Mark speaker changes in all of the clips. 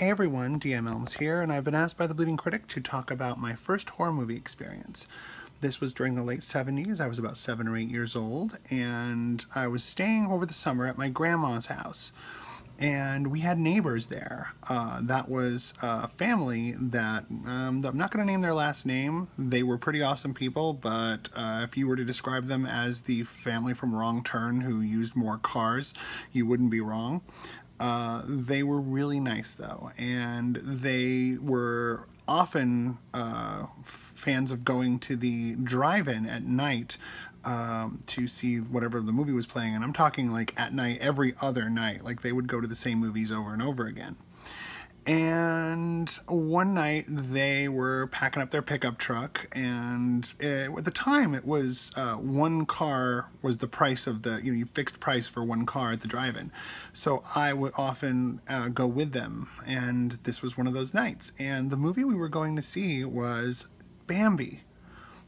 Speaker 1: Hey everyone, DM Elms here, and I've been asked by the Bleeding Critic to talk about my first horror movie experience. This was during the late 70s. I was about seven or eight years old, and I was staying over the summer at my grandma's house. And we had neighbors there. Uh, that was a family that um, I'm not going to name their last name. They were pretty awesome people, but uh, if you were to describe them as the family from Wrong Turn who used more cars, you wouldn't be wrong. Uh, they were really nice though, and they were often uh, fans of going to the drive-in at night um, to see whatever the movie was playing. And I'm talking like at night, every other night. Like they would go to the same movies over and over again. And one night they were packing up their pickup truck, and it, at the time it was uh, one car was the price of the you know you fixed price for one car at the drive-in. So I would often uh, go with them, and this was one of those nights. And the movie we were going to see was Bambi,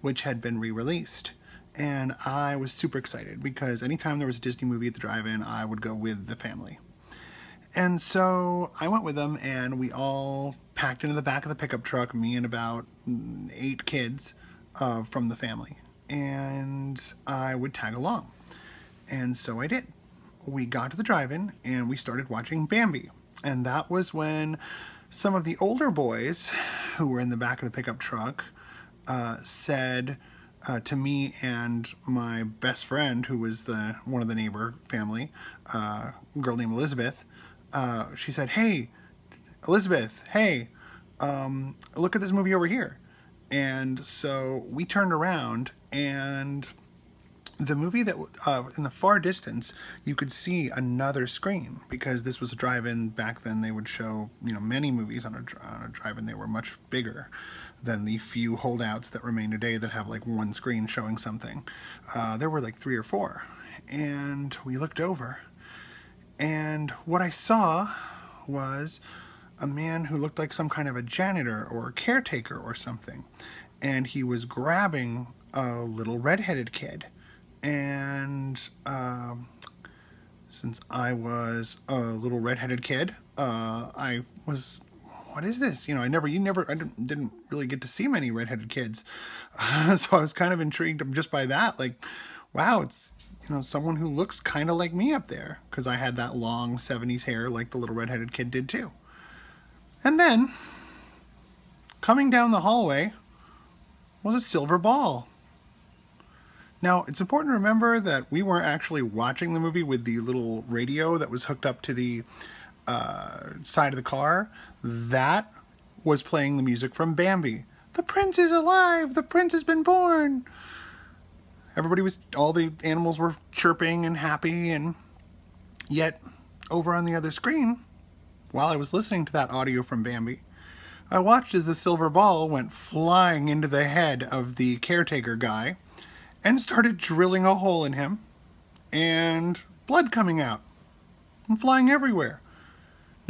Speaker 1: which had been re-released and I was super excited because anytime there was a Disney movie at the drive-in, I would go with the family. And so I went with them and we all packed into the back of the pickup truck, me and about eight kids uh, from the family. And I would tag along. And so I did. We got to the drive-in and we started watching Bambi. And that was when some of the older boys who were in the back of the pickup truck uh, said uh, to me and my best friend, who was the one of the neighbor family, uh, girl named Elizabeth, uh, she said, "Hey, Elizabeth, hey, um, look at this movie over here." And so we turned around, and the movie that uh, in the far distance you could see another screen because this was a drive-in back then. They would show you know many movies on a, on a drive-in. They were much bigger than the few holdouts that remain today that have like one screen showing something. Uh, there were like three or four, and we looked over and what I saw was a man who looked like some kind of a janitor or a caretaker or something. And he was grabbing a little redheaded kid. And um, since I was a little redheaded kid, uh, I was, what is this? You know, I never, you never, I didn't, really get to see many redheaded kids. Uh, so I was kind of intrigued just by that. Like, wow, it's you know someone who looks kind of like me up there because I had that long 70s hair like the little redheaded kid did too. And then coming down the hallway was a silver ball. Now, it's important to remember that we weren't actually watching the movie with the little radio that was hooked up to the uh, side of the car. That was playing the music from Bambi. The prince is alive! The prince has been born! Everybody was, all the animals were chirping and happy, and yet over on the other screen, while I was listening to that audio from Bambi, I watched as the silver ball went flying into the head of the caretaker guy and started drilling a hole in him and blood coming out and flying everywhere.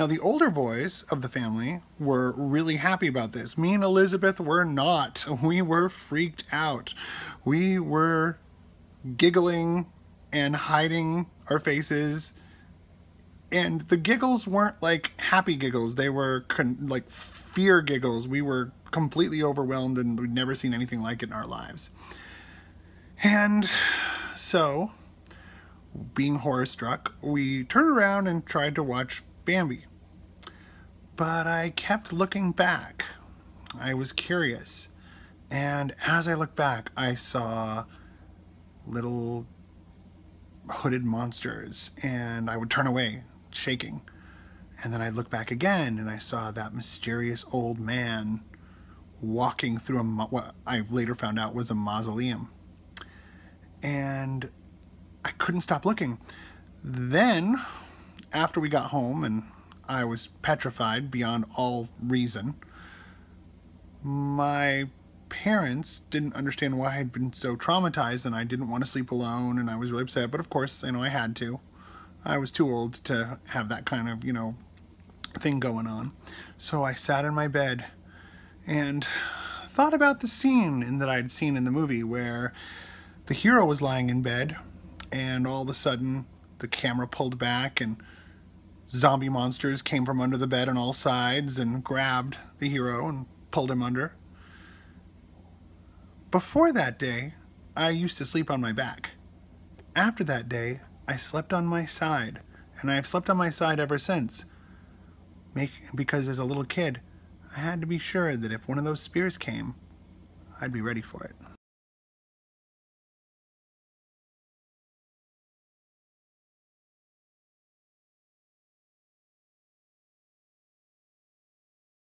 Speaker 1: Now, the older boys of the family were really happy about this. Me and Elizabeth were not. We were freaked out. We were giggling and hiding our faces. And the giggles weren't like happy giggles. They were like fear giggles. We were completely overwhelmed and we'd never seen anything like it in our lives. And so, being horror struck, we turned around and tried to watch Bambi. But I kept looking back. I was curious. And as I looked back, I saw little hooded monsters. And I would turn away, shaking. And then I'd look back again and I saw that mysterious old man walking through a, what I later found out was a mausoleum. And I couldn't stop looking. Then, after we got home and I was petrified beyond all reason. My parents didn't understand why I had been so traumatized and I didn't want to sleep alone and I was really upset, but of course, you know, I had to. I was too old to have that kind of, you know, thing going on. So I sat in my bed and thought about the scene in, that I'd seen in the movie where the hero was lying in bed and all of a sudden the camera pulled back and zombie monsters came from under the bed on all sides and grabbed the hero and pulled him under. Before that day, I used to sleep on my back. After that day, I slept on my side, and I have slept on my side ever since. Make, because as a little kid, I had to be sure that if one of those spears came, I'd be ready for it.